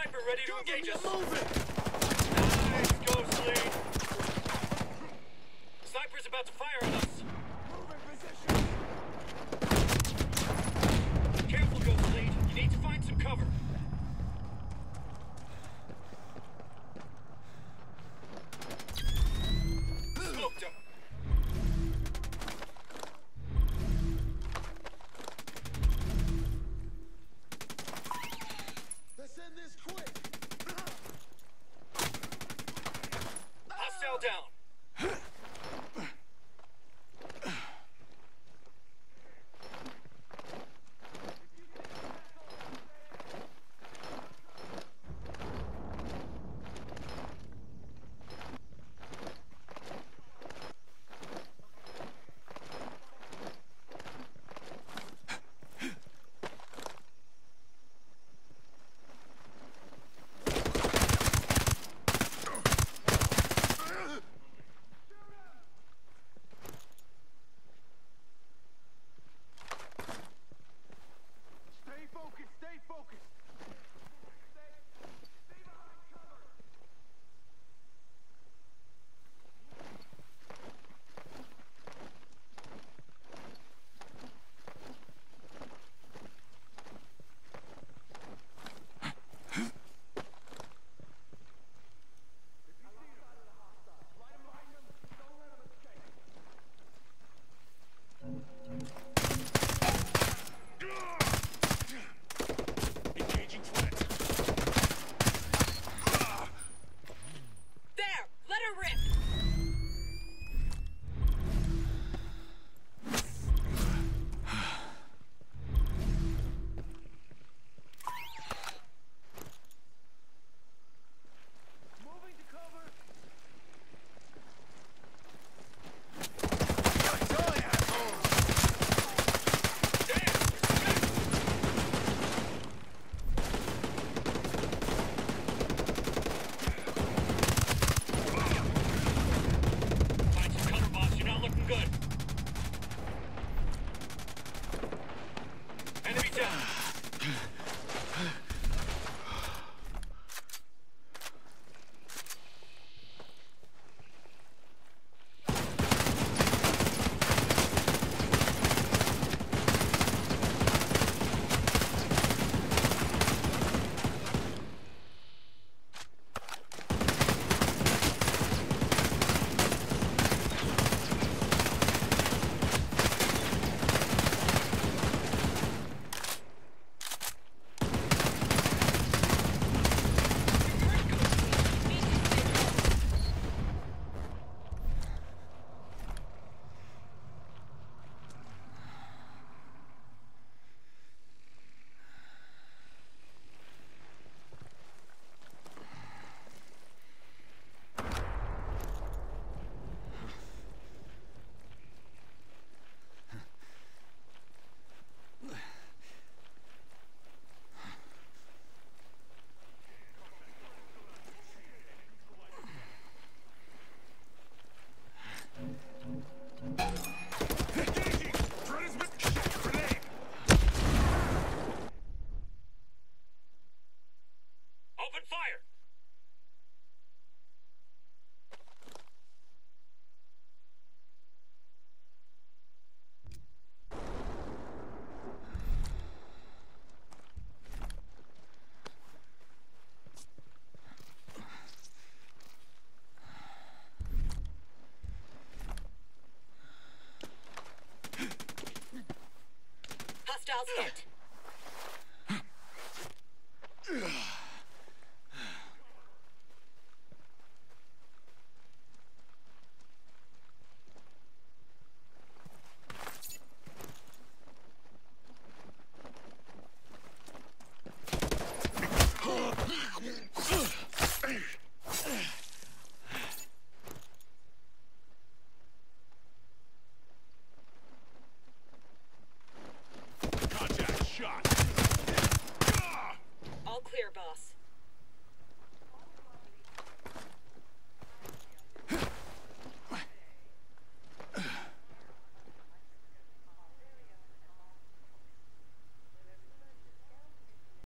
Sniper ready to engage us. Nice, Ghostly. Sniper's about to fire on us. idiot!